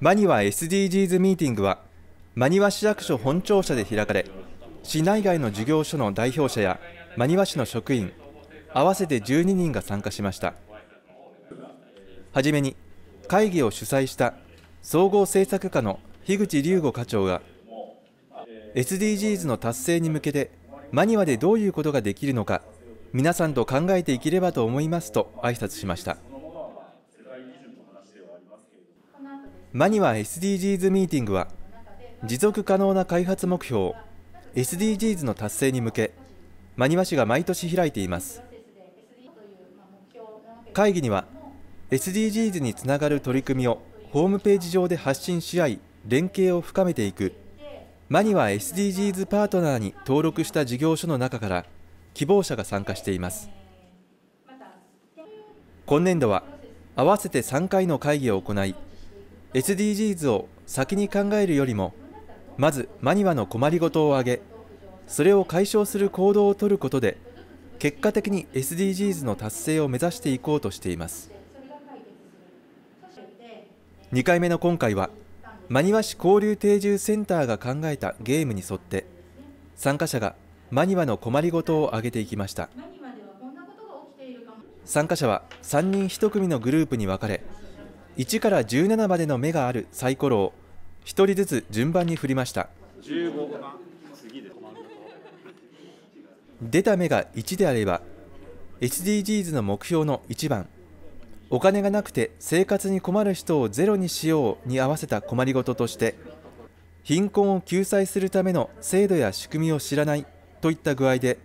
マニワ SDGs ミーティングは真庭市役所本庁舎で開かれ市内外の事業所の代表者や真庭市の職員合わせて12人が参加しました。はじめに会議を主催した総合政策課の樋口隆吾課長が SDGs の達成に向けてマニワでどういうことができるのか皆さんと考えていければと思いますと挨拶しました。マニワ SDGs ミーティングは持続可能な開発目標 SDGs の達成に向け真庭市が毎年開いています。会議には SDGs につながる取り組みをホームページ上で発信し合い連携を深めていく。マニワ SDGs パートナーに登録した事業所の中から希望者が参加しています。今年度は合わせて3回の会議を行い SDGs を先に考えるよりもまずマニワの困りごとを挙げそれを解消する行動を取ることで結果的に SDGs の達成を目指していこうとしています。2回目の今回は真庭市交流定住センターが考えたゲームに沿って参加者が真庭の困りごとを挙げていきました。参加者は3人1組のグループに分かれ1から17までの目があるサイコロを1人ずつ順番に振りました。出た目が1であれば SDGs の目標の1番お金がなくて生活に困る人をゼロにしように合わせた困りごととして貧困を救済するための制度や仕組みを知らないといった具合で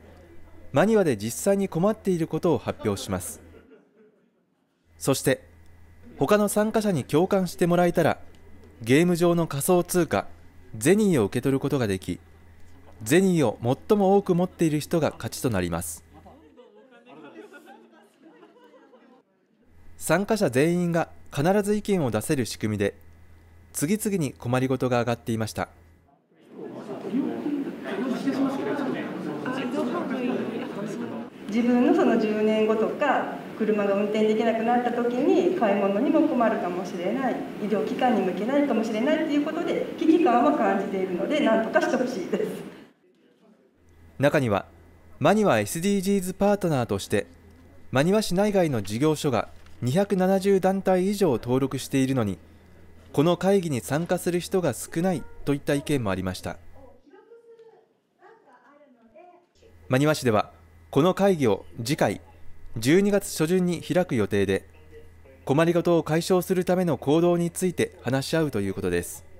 マニュアで実際に困っていることを発表します。そして他の参加者に共感してもらえたらゲーム上の仮想通貨ゼニーを受け取ることができゼニーを最も多く持っている人が勝ちとなります。参加者全員が必ず意見を出せる仕組みで次々に困りごとが上がっていました。自分のその10年後とか車が運転できなくなった時に買い物にも困るかもしれない医療機関にも行けないかもしれないということで危機感は感じているので何とかしてほしいです。中にはマニワ SDGs パートナーとしてマニワ市内外の事業所が270団体以上登録しているのにこの会議に参加する人が少ないといった意見もありました。真庭市ではこの会議を次回12月初旬に開く予定で困りごとを解消するための行動について話し合うということです。